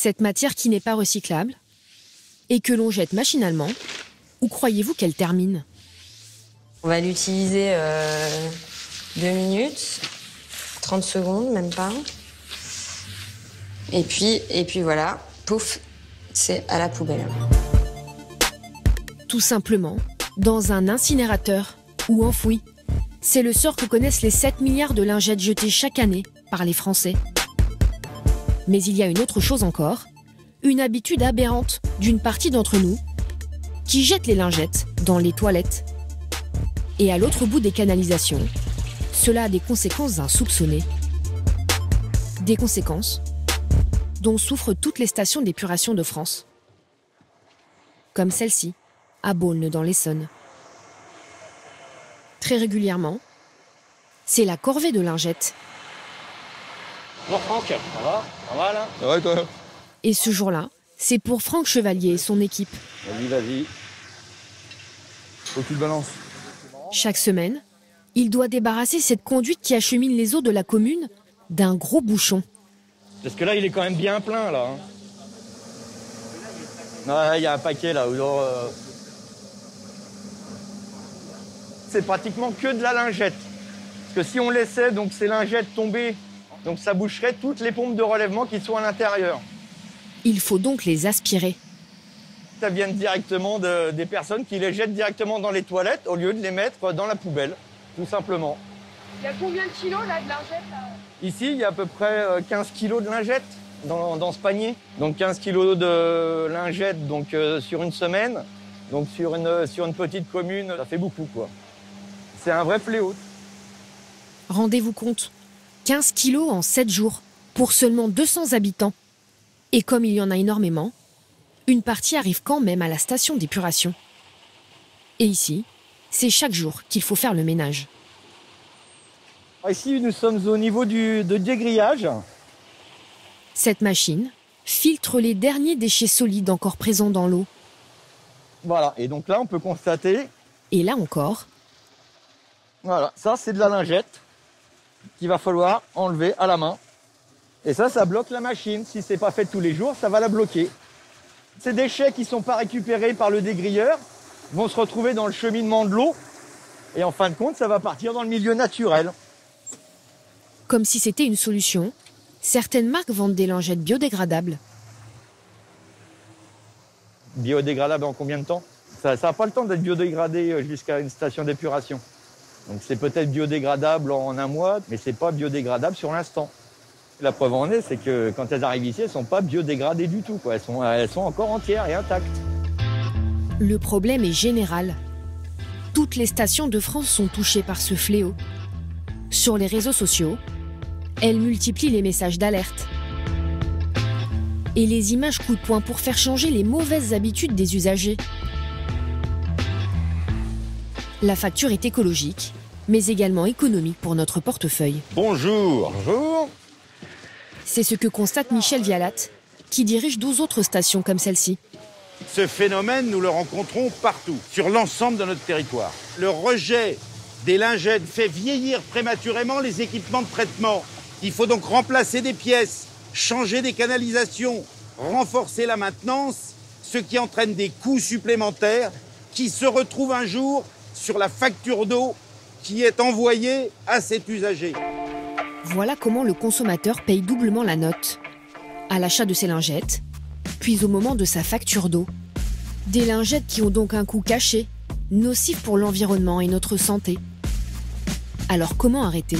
Cette matière qui n'est pas recyclable et que l'on jette machinalement, où croyez-vous qu'elle termine? On va l'utiliser euh, deux minutes, 30 secondes, même pas. Et puis, et puis voilà, pouf, c'est à la poubelle. Tout simplement, dans un incinérateur ou enfoui. C'est le sort que connaissent les 7 milliards de lingettes jetées chaque année par les Français. Mais il y a une autre chose encore, une habitude aberrante d'une partie d'entre nous qui jette les lingettes dans les toilettes. Et à l'autre bout des canalisations, cela a des conséquences insoupçonnées. Des conséquences dont souffrent toutes les stations d'épuration de France. Comme celle-ci, à Beaune dans l'Essonne. Très régulièrement, c'est la corvée de lingettes. Bonjour Franck, ça va? Ça va là Ouais, toi? Et ce jour-là, c'est pour Franck Chevalier et son équipe. Vas-y, vas-y. Faut que tu le balances. Chaque semaine, il doit débarrasser cette conduite qui achemine les eaux de la commune d'un gros bouchon. Parce que là, il est quand même bien plein là. hein. Ouais, il y a un paquet là. euh, C'est pratiquement que de la lingette. Parce que si on laissait donc ces lingettes tomber, donc ça boucherait toutes les pompes de relèvement qui sont à l'intérieur. Il faut donc les aspirer. Ça vient directement de- des personnes qui les jettent directement dans les toilettes au lieu de les mettre dans la poubelle, tout simplement. Il y a combien de kilos là de lingettes là? Ici, il y a à peu près euh, 15 kilos de lingettes dans, dans ce panier. Donc 15 kilos de lingettes donc, euh, sur une semaine. Donc sur une, sur une petite commune, ça fait beaucoup quoi. C'est un vrai fléau. Rendez-vous compte, 15 kilos en 7 jours pour seulement 200 habitants. Et comme il y en a énormément, une partie arrive quand même à la station d'épuration. Et ici, c'est chaque jour qu'il faut faire le ménage. Ici, nous sommes au niveau du de dégrillage. Cette machine filtre les derniers déchets solides encore présents dans l'eau. Voilà. Et donc là, on peut constater, Et là encore, voilà, ça c'est de la lingette qu'il va falloir enlever à la main. Et ça, ça bloque la machine. Si c'est pas fait tous les jours, ça va la bloquer. Ces déchets qui sont pas récupérés par le dégrilleur vont se retrouver dans le cheminement de l'eau. Et en fin de compte, ça va partir dans le milieu naturel. comme si c'était une solution, certaines marques vendent des lingettes biodégradables. Biodégradable en combien de temps? Ça n'a pas le temps d'être biodégradé euh, jusqu'à une station d'épuration. Donc c'est peut-être biodégradable en un mois, mais c'est pas biodégradable sur l'instant. La preuve en est, c'est que quand elles arrivent ici, elles sont pas biodégradées du tout. Elles, sont, elles sont encore entières et intactes. Le problème est général. Toutes les stations de France sont touchées par ce fléau. Sur les réseaux sociaux, elles multiplient les messages d'alerte. Et les images coup de poing pour faire changer les mauvaises habitudes des usagers. La facture est écologique, mais également économique pour notre portefeuille. Bonjour. Bonjour. C'est ce que constate Michel Vialat, qui dirige 12 autres stations comme celle-ci. Ce phénomène, nous le rencontrons partout, sur l'ensemble de notre territoire. Le rejet des lingettes fait vieillir prématurément les équipements de traitement. Il faut donc remplacer des pièces, changer des canalisations, renforcer la maintenance, ce qui entraîne des coûts supplémentaires qui se retrouvent un jour sur la facture d'eau qui est envoyée à cet usager. Voilà comment le consommateur paye doublement la note. À l'achat de ses lingettes, puis au moment de sa facture d'eau. Des lingettes qui ont donc un coût caché, nocif pour l'environnement et notre santé. Alors comment arrêter?